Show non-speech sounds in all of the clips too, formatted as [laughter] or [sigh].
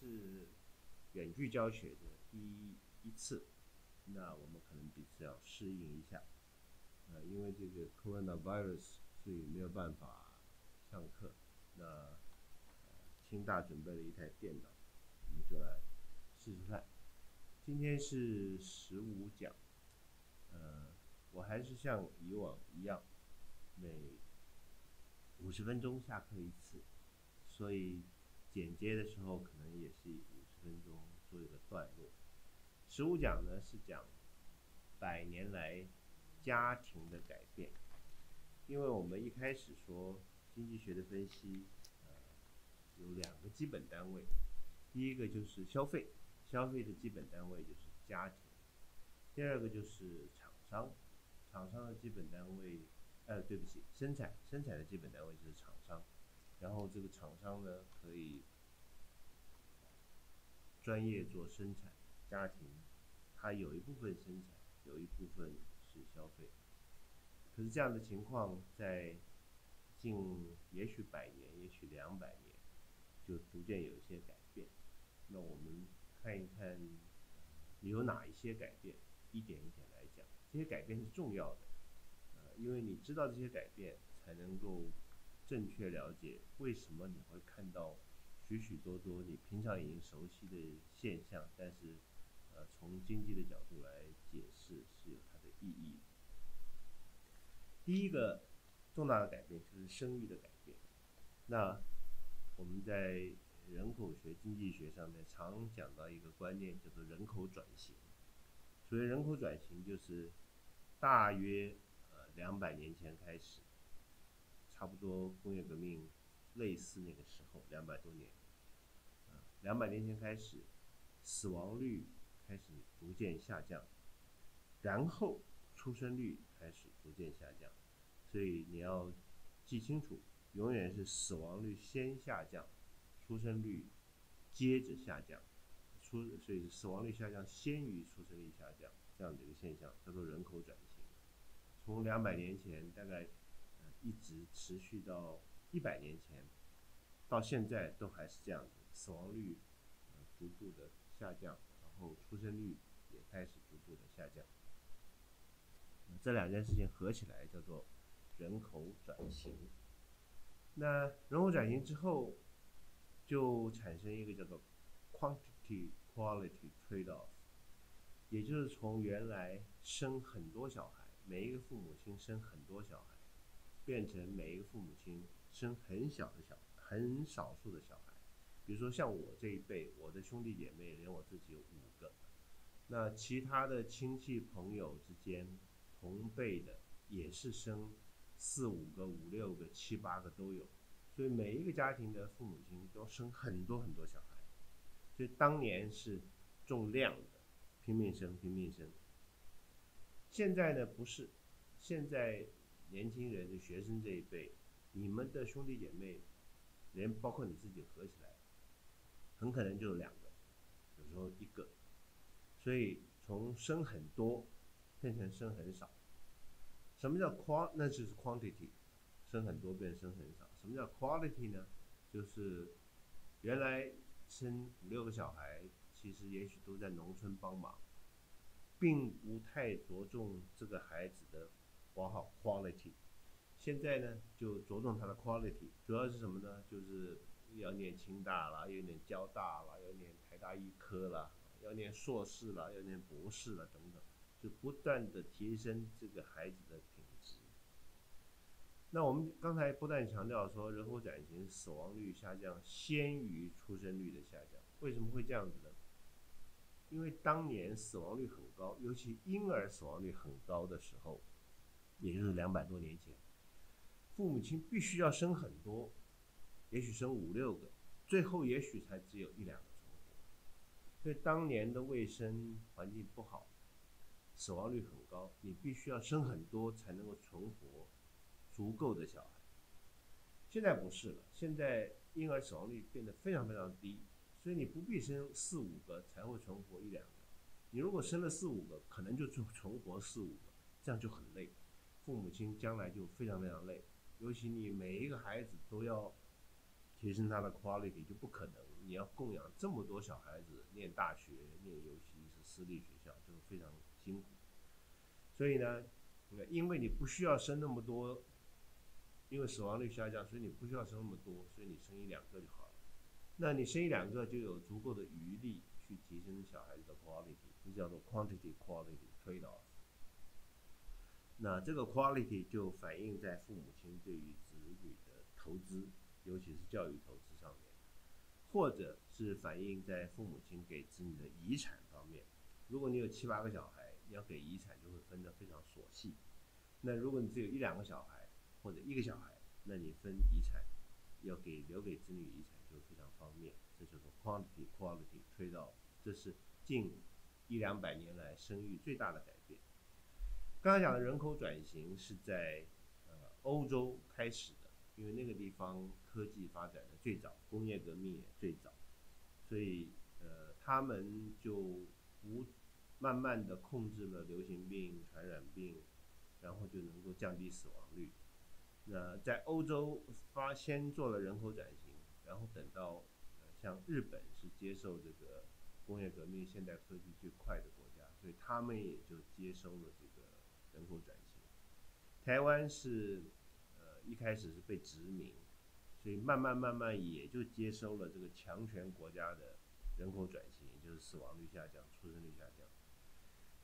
是远距教学的第一一次，那我们可能彼此要适应一下。呃，因为这个 coronavirus，所以没有办法上课。那，清大准备了一台电脑，我们就来试试看。今天是十五讲，呃，我还是像以往一样，每五十分钟下课一次，所以剪接的时候可能也是以五十分钟做一个段落。十五讲呢是讲百年来家庭的改变，因为我们一开始说经济学的分析，呃，有两个基本单位，第一个就是消费，消费的基本单位就是家庭；第二个就是厂商，厂商的基本单位。呃，对不起，生产生产的基本单位就是厂商，然后这个厂商呢可以专业做生产，家庭它有一部分生产，有一部分是消费。可是这样的情况在近也许百年，也许两百年，就逐渐有一些改变。那我们看一看有哪一些改变，一点一点来讲，这些改变是重要的。呃因为你知道这些改变，才能够正确了解为什么你会看到许许多多你平常已经熟悉的现象，但是呃，从经济的角度来解释是有它的意义。第一个重大的改变就是生育的改变。那我们在人口学、经济学上面常讲到一个观念，叫做人口转型。所谓人口转型，就是大约呃。两百年前开始，差不多工业革命类似那个时候，两百多年，啊，两百年前开始，死亡率开始逐渐下降，然后出生率开始逐渐下降，所以你要记清楚，永远是死亡率先下降，出生率接着下降，出所以死亡率下降先于出生率下降这样的一个现象，叫做人口转型。从两百年前大概，一直持续到一百年前，到现在都还是这样子，死亡率呃逐步的下降，然后出生率也开始逐步的下降。这两件事情合起来叫做人口转型。那人口转型之后，就产生一个叫做 quantity quality trade off，也就是从原来生很多小孩。每一个父母亲生很多小孩，变成每一个父母亲生很小的小很少数的小孩。比如说像我这一辈，我的兄弟姐妹连我自己有五个，那其他的亲戚朋友之间同辈的也是生四五个、五六个、七八个都有。所以每一个家庭的父母亲都生很多很多小孩。所以当年是重量的，拼命生，拼命生。现在呢不是，现在年轻人的学生这一辈，你们的兄弟姐妹，连包括你自己合起来，很可能就是两个，有时候一个，所以从生很多变成生很少。什么叫 qual？那就是 quantity，生很多变生很少。什么叫 quality 呢？就是原来生五六个小孩，其实也许都在农村帮忙。并不太着重这个孩子的括号 quality，现在呢就着重它的 quality，主要是什么呢？就是要念清大了，要念交大了，要念台大医科了，要念硕士了，要念博士了等等，就不断的提升这个孩子的品质。那我们刚才不断强调说，人口转型死亡率下降先于出生率的下降，为什么会这样子呢？因为当年死亡率很高，尤其婴儿死亡率很高的时候，也就是两百多年前，父母亲必须要生很多，也许生五六个，最后也许才只有一两个存活。所以当年的卫生环境不好，死亡率很高，你必须要生很多才能够存活足够的小孩。现在不是了，现在婴儿死亡率变得非常非常低。所以你不必生四五个才会存活一两个，你如果生了四五个，可能就存存活四五个，这样就很累，父母亲将来就非常非常累，尤其你每一个孩子都要提升他的 quality 就不可能。你要供养这么多小孩子念大学，念尤其是私立学校，就非常辛苦。所以呢，因为你不需要生那么多，因为死亡率下降，所以你不需要生那么多，所以你生一两个就好了。那你生一两个就有足够的余力去提升小孩子的 quality，这叫做 quantity quality trade off。那这个 quality 就反映在父母亲对于子女的投资，尤其是教育投资上面。或者是反映在父母亲给子女的遗产方面。如果你有七八个小孩，要给遗产就会分得非常琐细。那如果你只有一两个小孩或者一个小孩，那你分遗产要给留给子女遗产就非常方便。这叫做 quantity quality 推到。这是近一两百年来生育最大的改变。刚才讲的人口转型是在呃欧洲开始的。因为那个地方科技发展的最早，工业革命也最早，所以呃，他们就不慢慢的控制了流行病、传染病，然后就能够降低死亡率。那在欧洲发先做了人口转型，然后等到呃像日本是接受这个工业革命、现代科技最快的国家，所以他们也就接收了这个人口转型。台湾是呃。一开始是被殖民，所以慢慢慢慢也就接收了这个强权国家的人口转型，就是死亡率下降、出生率下降。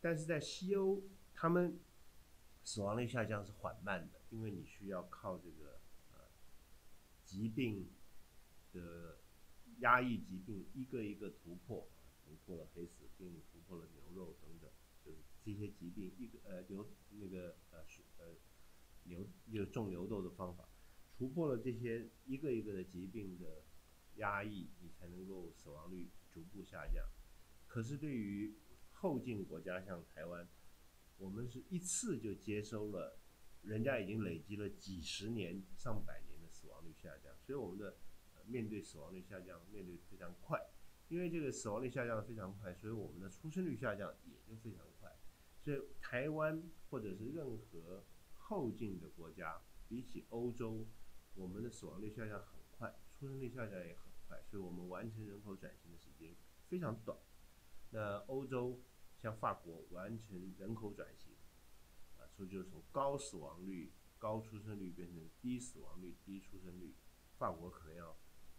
但是在西欧，他们死亡率下降是缓慢的，因为你需要靠这个呃疾病的压抑疾病一个一个突破，突破了黑死病，突破了牛肉等等，这些疾病一个呃牛那个呃是呃。牛就种牛痘的方法，除破了这些一个一个的疾病的压抑，你才能够死亡率逐步下降。可是对于后进国家像台湾，我们是一次就接收了，人家已经累积了几十年、上百年的死亡率下降，所以我们的面对死亡率下降面对非常快，因为这个死亡率下降的非常快，所以我们的出生率下降也就非常快。所以台湾或者是任何。后进的国家比起欧洲，我们的死亡率下降很快，出生率下降也很快，所以我们完成人口转型的时间非常短。那欧洲像法国完成人口转型，啊，所以就是从高死亡率、高出生率变成低死亡率、低出生率，法国可能要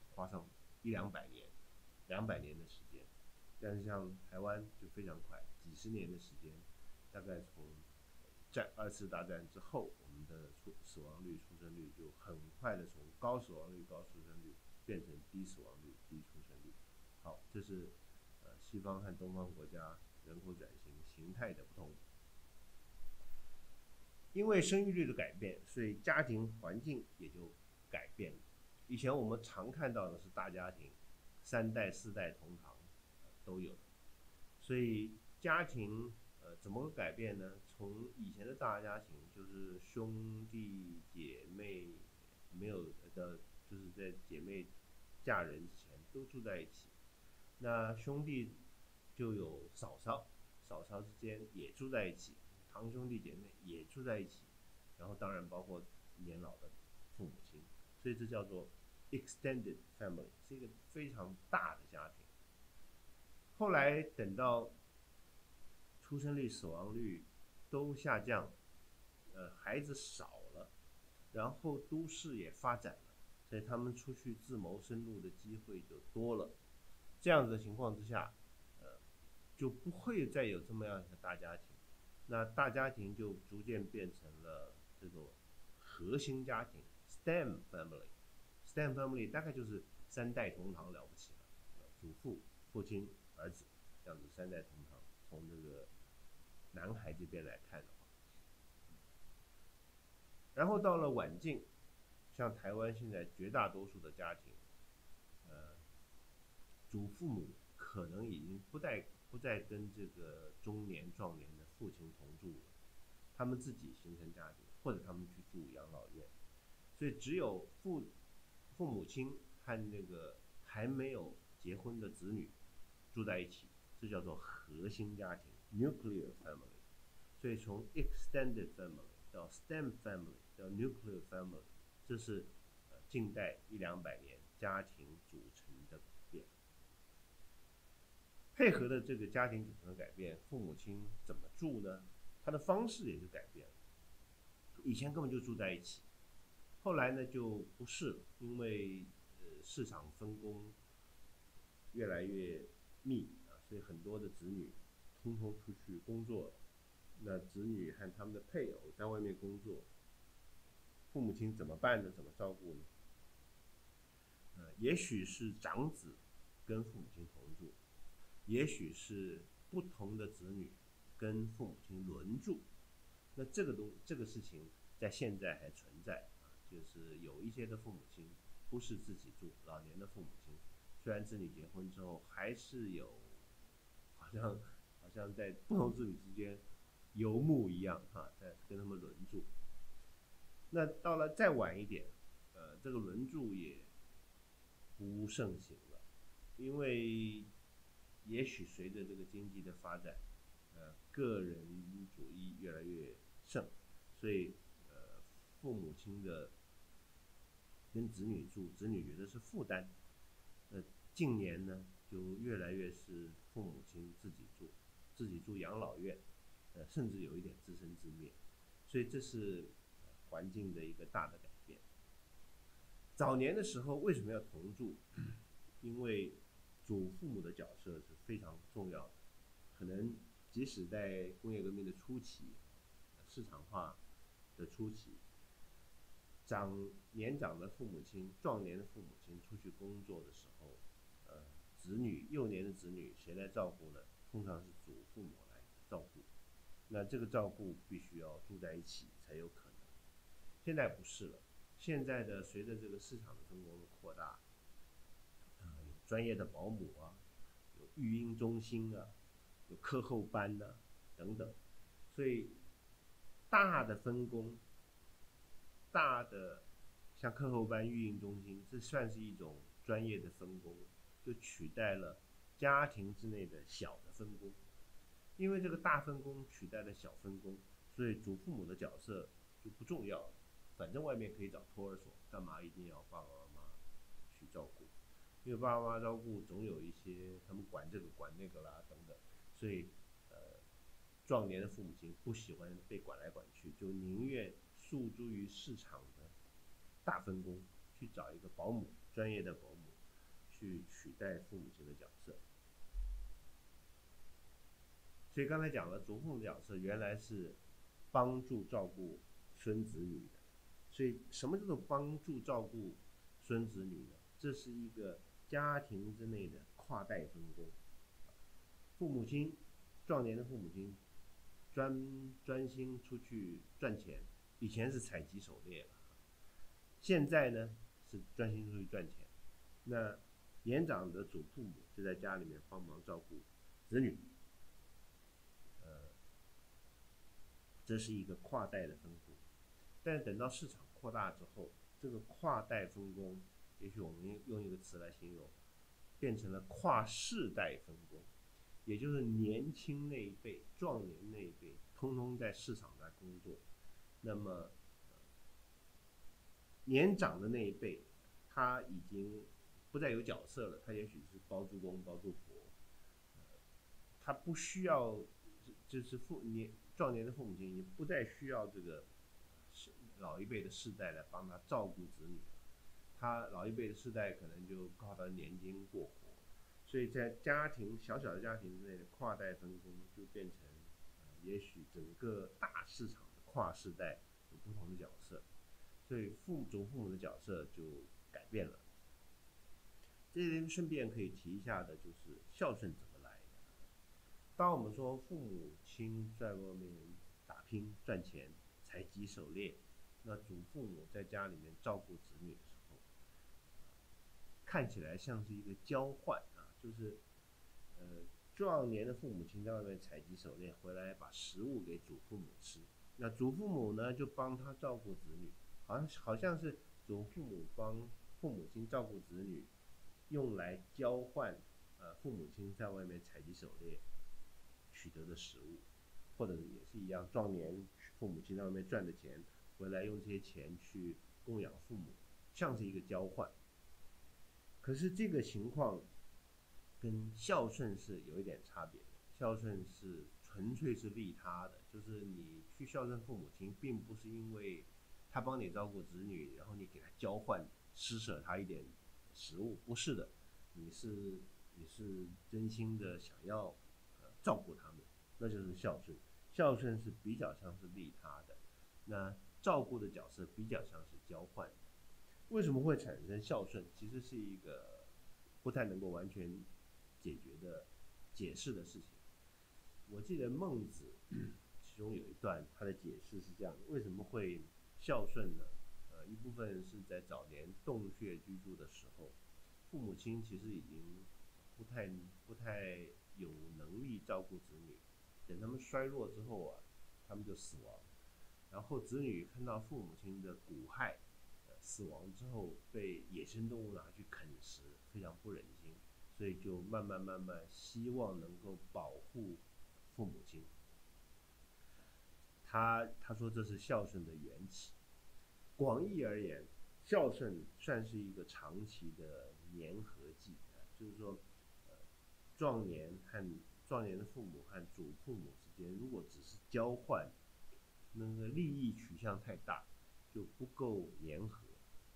花上一两百年、两百年的时间，但是像台湾就非常快，几十年的时间，大概从。在二次大战之后，我们的出死亡率、出生率就很快的从高死亡率、高出生率变成低死亡率、低出生率。好，这是呃西方和东方国家人口转型形态的不同。因为生育率的改变，所以家庭环境也就改变了。以前我们常看到的是大家庭，三代四代同堂都有，所以家庭。怎么个改变呢？从以前的大家庭，就是兄弟姐妹没有的，就是在姐妹嫁人之前都住在一起，那兄弟就有嫂嫂，嫂嫂之间也住在一起，堂兄弟姐妹也住在一起，然后当然包括年老的父母亲，所以这叫做 extended family，是一个非常大的家庭。后来等到。出生率、死亡率都下降，呃，孩子少了，然后都市也发展了，所以他们出去自谋生路的机会就多了。这样子的情况之下，呃，就不会再有这么样一个大家庭。那大家庭就逐渐变成了这种核心家庭 （stem family）。stem family 大概就是三代同堂了不起了，祖父、父亲、儿子这样子三代同堂，从这个。男孩这边来看的话，然后到了晚近，像台湾现在绝大多数的家庭，呃，祖父母可能已经不再不再跟这个中年壮年的父亲同住了，他们自己形成家庭，或者他们去住养老院，所以只有父父母亲和那个还没有结婚的子女住在一起，这叫做核心家庭。nuclear family，所以从 extended family 到 stem family 到 nuclear family，这是呃近代一两百年家庭组成的改变。配合的这个家庭组成的改变，父母亲怎么住呢？他的方式也就改变了。以前根本就住在一起，后来呢就不是了，因为呃市场分工越来越密，所以很多的子女通通出去工作。那子女和他们的配偶在外面工作，父母亲怎么办呢？怎么照顾呢？呃，也许是长子跟父母亲同住，也许是不同的子女跟父母亲轮住。那这个东这个事情在现在还存在啊，就是有一些的父母亲不是自己住，老年的父母亲虽然子女结婚之后，还是有好像好像在不同子女之间。游牧一样哈，在跟他们轮住。那到了再晚一点，呃，这个轮住也不盛行了，因为也许随着这个经济的发展，呃，个人主义越来越盛，所以呃，父母亲的跟子女住，子女觉得是负担。呃，近年呢，就越来越是父母亲自己住，自己住养老院。呃，甚至有一点自生自灭，所以这是环境的一个大的改变。早年的时候为什么要同住？[coughs] 因为祖父母的角色是非常重要的。可能即使在工业革命的初期，市场化的初期，长年长的父母亲、壮年的父母亲出去工作的时候，呃，子女幼年的子女谁来照顾呢？通常是祖父母来照顾。那这个照顾必须要住在一起才有可能。现在不是了，现在的随着这个市场的分工的扩大，呃，有专业的保姆啊，有育婴中心啊，有课后班呐等等，所以大的分工，大的像课后班、育婴中心，这算是一种专业的分工，就取代了家庭之内的小的分工。因为这个大分工取代了小分工，所以祖父母的角色就不重要了。反正外面可以找托儿所，干嘛一定要爸爸妈妈去照顾？因为爸爸妈妈照顾总有一些他们管这个管那个啦等等，所以呃，壮年的父母亲不喜欢被管来管去，就宁愿诉诸于市场的大分工，去找一个保姆，专业的保姆去取代父母亲的角色。所以刚才讲了，祖父母角色原来是帮助照顾孙子女的。所以什么叫做帮助照顾孙子女呢？这是一个家庭之内的跨代分工。父母亲壮年的父母亲专专心出去赚钱，以前是采集狩猎，现在呢是专心出去赚钱。那年长的祖父母就在家里面帮忙照顾子女。呃这是一个跨代的分工，但是等到市场扩大之后，这个跨代分工，也许我们用一个词来形容，变成了跨世代分工，也就是年轻那一辈、壮年那一辈，通通在市场在工作，那么年长的那一辈，他已经不再有角色了，他也许是包租公、包租婆，呃他不需要，就是父年。壮年的父母亲也不再需要这个老一辈的世代来帮他照顾子女，他老一辈的世代可能就靠他年金过活，所以在家庭小小的家庭之内的跨代分工就变成，也许整个大市场的跨世代有不同的角色，所以父祖父母的角色就改变了。这里顺便可以提一下的就是孝顺者。当我们说父母亲在外面打拼赚钱、采集狩猎，那祖父母在家里面照顾子女的时候，看起来像是一个交换啊，就是呃壮年的父母亲在外面采集狩猎回来，把食物给祖父母吃，那祖父母呢就帮他照顾子女，好像好像是祖父母帮父母亲照顾子女，用来交换呃父母亲在外面采集狩猎。取得的食物，或者也是一样，壮年父母亲在外面赚的钱，回来用这些钱去供养父母，像是一个交换。可是这个情况跟孝顺是有一点差别的。孝顺是纯粹是利他的，就是你去孝顺父母亲，并不是因为他帮你照顾子女，然后你给他交换施舍他一点食物，不是的，你是你是真心的想要呃照顾他们，那就是孝顺。孝顺是比较像是利他的，那照顾的角色比较像是交换。为什么会产生孝顺？其实是一个不太能够完全解决的解释的事情。我记得孟子 [clears throat] 其中有一段他的解释是这样：为什么会孝顺呢？一部分是在早年洞穴居住的时候，父母亲其实已经不太不太有能力照顾子女。等他们衰弱之后啊，他们就死亡，然后子女看到父母亲的骨骸，死亡之后被野生动物拿去啃食，非常不忍心，所以就慢慢慢慢希望能够保护父母亲。他他说这是孝顺的缘起。广义而言，孝顺算是一个长期的粘合剂，就是说，呃，壮年和壮年的父母和祖父母之间，如果只是交换，那个利益取向太大，就不够粘合。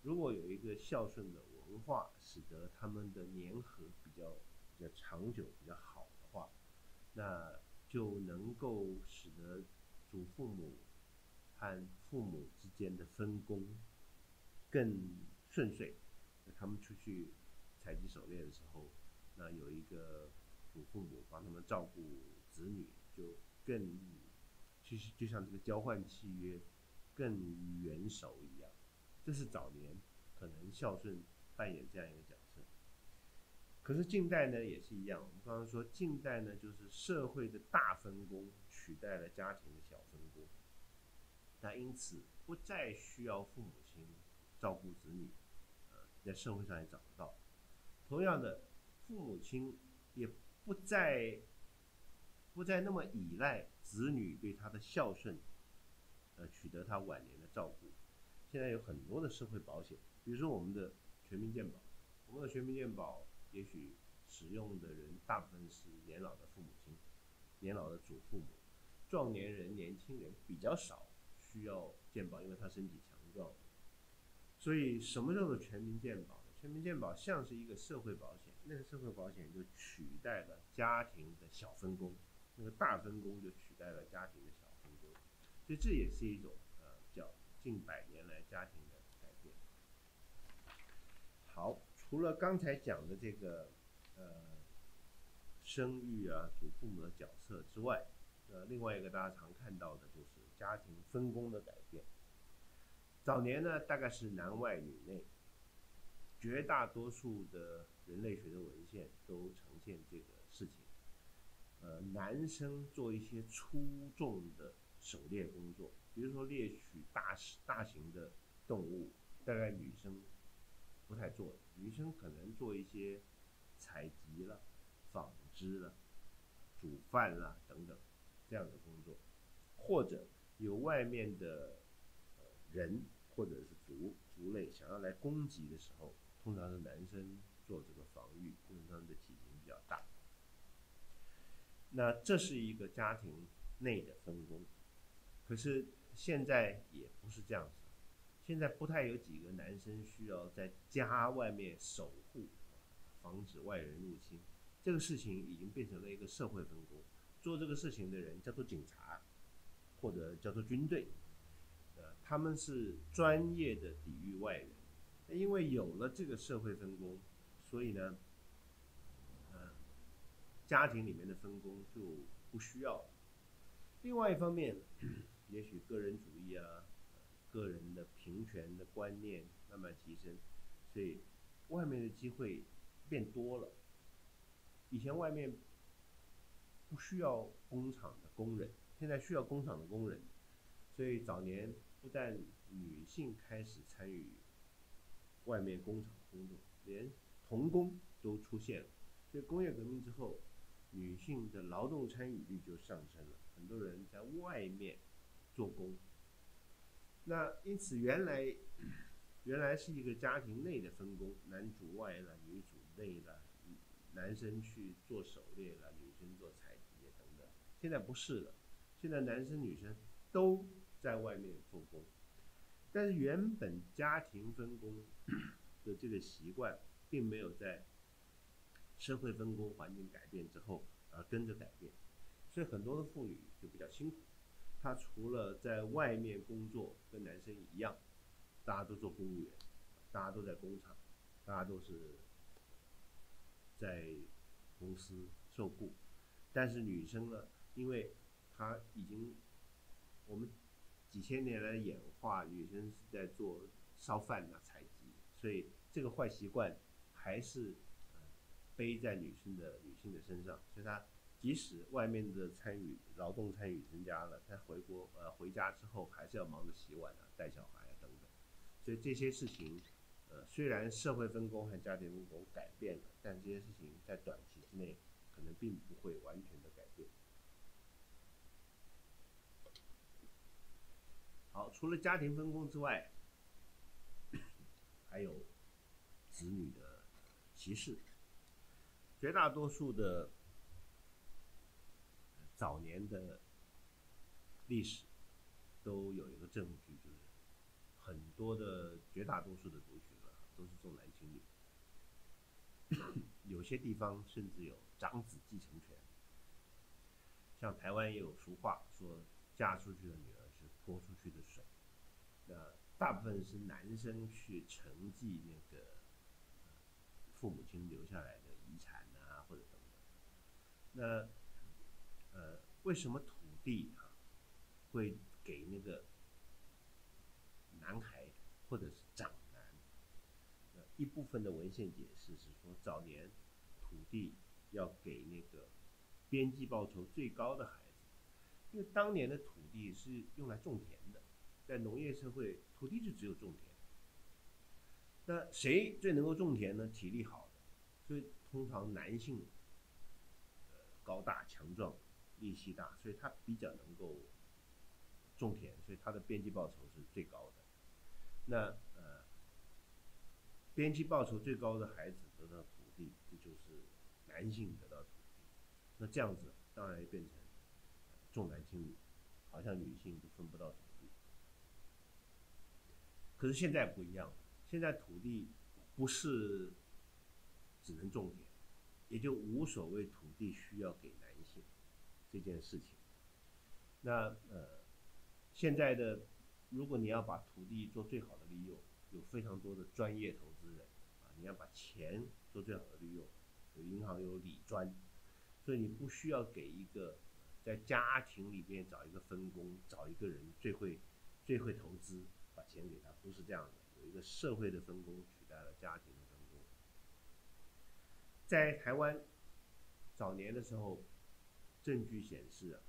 如果有一个孝顺的文化，使得他们的粘合比较比较长久、比较好的话，那就能够使得祖父母和父母之间的分工更顺遂。他们出去采集狩猎的时候，那有一个。祖父母帮他们照顾子女，就更，其实就像这个交换契约更圆熟一样。这是早年可能孝顺扮演这样一个角色。可是近代呢也是一样，我们刚刚说近代呢就是社会的大分工取代了家庭的小分工，那因此不再需要父母亲照顾子女，呃，在社会上也找不到。同样的，父母亲也。不再不再那么依赖子女对他的孝顺，呃，取得他晚年的照顾。现在有很多的社会保险，比如说我们的全民健保，我们的全民健保也许使用的人大部分是年老的父母亲、年老的祖父母，壮年人、年轻人比较少需要健保，因为他身体强壮。所以什么叫做全民健保？全民健保像是一个社会保险，那个社会保险就取代了家庭的小分工，那个大分工就取代了家庭的小分工，所以这也是一种呃叫近百年来家庭的改变。好，除了刚才讲的这个呃生育啊、祖父母的角色之外，呃，另外一个大家常看到的就是家庭分工的改变。早年呢，大概是男外女内。绝大多数的人类学的文献都呈现这个事情，呃，男生做一些粗重的狩猎工作，比如说猎取大大型的动物，大概女生不太做，女生可能做一些采集了、纺织了、煮饭了等等这样的工作，或者有外面的人或者是族族类想要来攻击的时候。通常是男生做这个防御，因为他们的体型比较大。那这是一个家庭内的分工，可是现在也不是这样子。现在不太有几个男生需要在家外面守护，防止外人入侵。这个事情已经变成了一个社会分工，做这个事情的人叫做警察，或者叫做军队，呃，他们是专业的抵御外人。因为有了这个社会分工，所以呢，呃，家庭里面的分工就不需要。另外一方面，[coughs] 也许个人主义啊，个人的平权的观念慢慢提升，所以外面的机会变多了。以前外面不需要工厂的工人，现在需要工厂的工人，所以早年不但女性开始参与。外面工厂工作，连童工都出现了。所以工业革命之后，女性的劳动参与率就上升了。很多人在外面做工。那因此，原来原来是一个家庭内的分工，男主外了，女主内了，男生去做狩猎了，女生做采集等等。现在不是了，现在男生女生都在外面做工。但是原本家庭分工的这个习惯，并没有在社会分工环境改变之后而跟着改变，所以很多的妇女就比较辛苦。她除了在外面工作跟男生一样，大家都做公务员，大家都在工厂，大家都是在公司受雇，但是女生呢，因为他已经我们。几千年来演化，女生是在做烧饭呐、采集，所以这个坏习惯还是背在女生的女性的身上。所以她即使外面的参与劳动参与增加了，她回国呃回家之后还是要忙着洗碗啊、带小孩啊等等。所以这些事情，呃虽然社会分工和家庭分工改变了，但这些事情在短期之内可能并不会完全的改变。好，除了家庭分工之外，[coughs] 还有子女的歧视。绝大多数的早年的历史都有一个证据，就是很多的绝大多数的族群啊，都是重男轻女。[coughs] 有些地方甚至有长子继承权。像台湾也有俗话说，嫁出去的女儿。泼出去的水，那大部分是男生去承继那个父母亲留下来的遗产啊，或者等等。那呃，为什么土地啊会给那个男孩或者是长男？呃，一部分的文献解释是说，早年土地要给那个边际报酬最高的孩子。因为当年的土地是用来种田的，在农业社会，土地就只有种田。那谁最能够种田呢？体力好的，所以通常男性，呃，高大强壮，力气大，所以他比较能够种田，所以他的边际报酬是最高的。那呃，边际报酬最高的孩子得到土地，这就是男性得到土地。那这样子当然变成。重男轻女，好像女性都分不到土地。可是现在不一样，现在土地不是只能种田，也就无所谓土地需要给男性这件事情。那呃，现在的如果你要把土地做最好的利用，有非常多的专业投资人啊，你要把钱做最好的利用，有银行有理专，所以你不需要给一个。在家庭里面找一个分工，找一个人最会、最会投资，把钱给他，不是这样的。有一个社会的分工取代了家庭的分工。在台湾早年的时候，证据显示，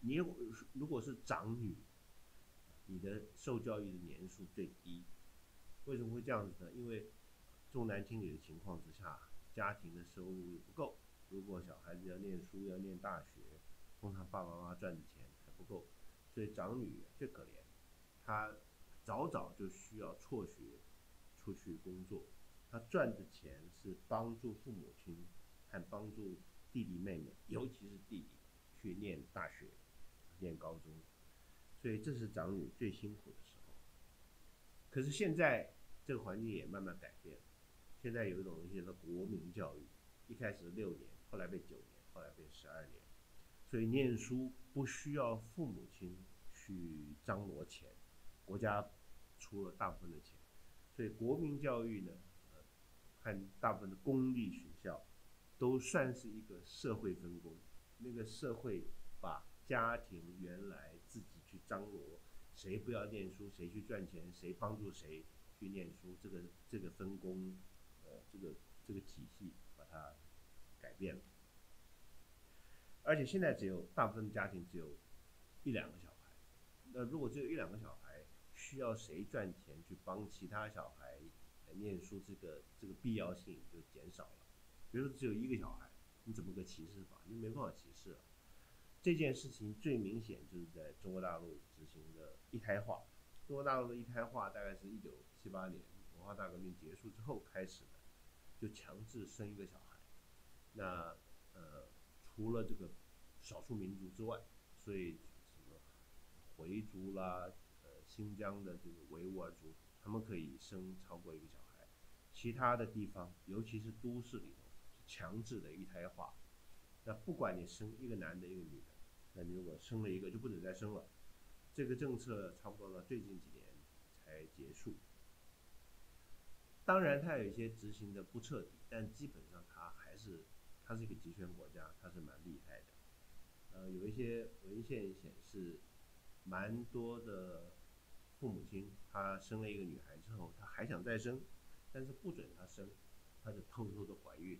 你如果是长女，你的受教育的年数最低。为什么会这样子呢？因为重男轻女的情况之下，家庭的收入又不够。如果小孩子要念书，要念大学，通常爸爸妈妈赚的钱还不够，所以长女最可怜，她早早就需要辍学出去工作，她赚的钱是帮助父母亲和帮助弟弟妹妹，尤其是弟弟去念大学、念高中，所以这是长女最辛苦的时候。可是现在这个环境也慢慢改变了，现在有一种东西叫国民教育，一开始六年。后来被九年，后来被十二年，所以念书不需要父母亲去张罗钱，国家出了大部分的钱，所以国民教育呢，呃，和大部分的公立学校都算是一个社会分工，那个社会把家庭原来自己去张罗，谁不要念书，谁去赚钱，谁帮助谁去念书，这个这个分工，呃，这个这个体系把它。变了，而且现在只有大部分家庭只有一两个小孩，那如果只有一两个小孩，需要谁赚钱去帮其他小孩来念书，这个这个必要性就减少了。比如说只有一个小孩，你怎么个歧视法？你没办法歧视了。这件事情最明显就是在中国大陆执行的一胎化。中国大陆的一胎化大概是一九七八年文化大革命结束之后开始的，就强制生一个小孩。那呃，除了这个少数民族之外，所以什么回族啦，呃，新疆的这个维吾尔族，他们可以生超过一个小孩。其他的地方，尤其是都市里头，强制的一胎化。那不管你生一个男的，一个女的，那你如果生了一个，就不准再生了。这个政策差不多到最近几年才结束。当然，它有一些执行的不彻底，但基本上它还是，它是一个集权国家，它是蛮厉害的。呃，有一些文献显示，蛮多的父母亲，他生了一个女孩之后，他还想再生，但是不准她生，她就偷偷的怀孕。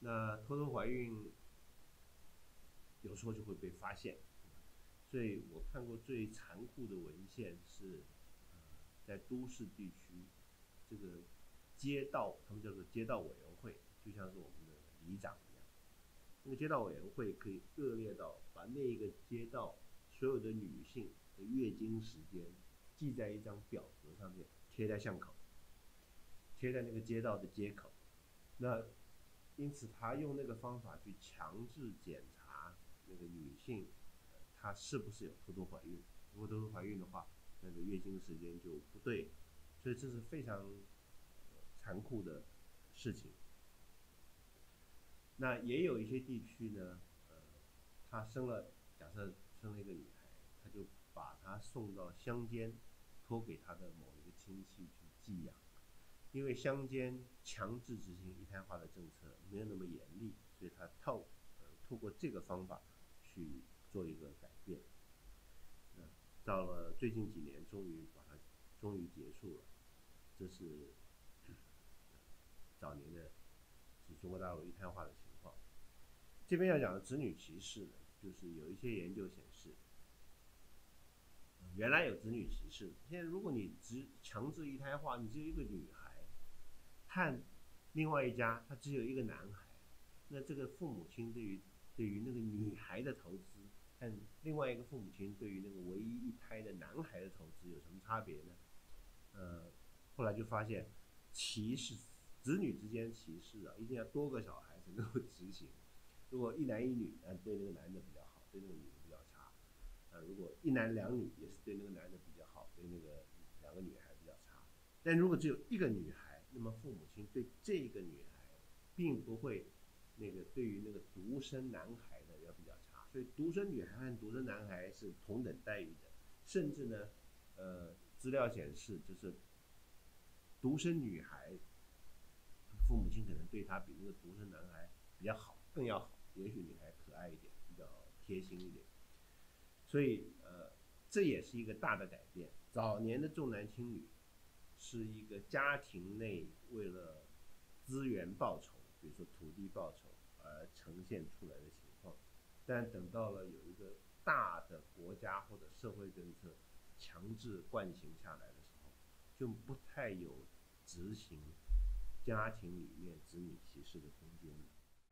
那偷偷怀孕，有时候就会被发现。所以我看过最残酷的文献是，在都市地区，这个。街道，他们叫做街道委员会，就像是我们的里长一样。那个街道委员会可以恶劣到把那一个街道所有的女性的月经时间记在一张表格上面，贴在巷口，贴在那个街道的街口。那因此，他用那个方法去强制检查那个女性，她是不是有偷偷怀孕。如果偷偷怀孕的话，那个月经时间就不对。所以这是非常。残酷的事情。那也有一些地区呢，呃，他生了，假设生了一个女孩，他就把她送到乡间，托给他的某一个亲戚去寄养。因为乡间强制执行一胎化的政策没有那么严厉，所以他透呃透过这个方法去做一个改变。到了最近几年，终于把它终于结束了，这是。[coughs] 早年的，是中国大陆一胎化的。这边要讲的子女歧视呢，就是有一些研究显示，原来有子女歧视，现在如果你只强制一胎化，你只有一个女孩，和另外一家他只有一个男孩，那这个父母亲对于对于那个女孩的投资，和另外一个父母亲对于那个唯一一胎的男孩的投资有什么差别呢？呃，后来就发现歧视。子女之间歧视啊，一定要多个小孩才能够执行。如果一男一女，那对那个男的比较好，对那个女的比较差。啊，如果一男两女，也是对那个男的比较好，对那个两个女孩比较差。但如果只有一个女孩，那么父母亲对这个女孩，并不会那个对于那个独生男孩的要比较差。所以独生女孩和独生男孩是同等待遇的，甚至呢，呃，资料显示就是独生女孩。父母亲可能对他比那个独生男孩比较好，更要好，也许你还可爱一点，比较贴心一点。所以，呃，这也是一个大的改变。早年的重男轻女是一个家庭内为了资源报酬，比如说土地报酬而呈现出来的情况。但等到了有一个大的国家或者社会政策强制惯行下来的时候，就不太有执行。家庭里面子女歧视的空间。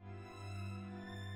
うん。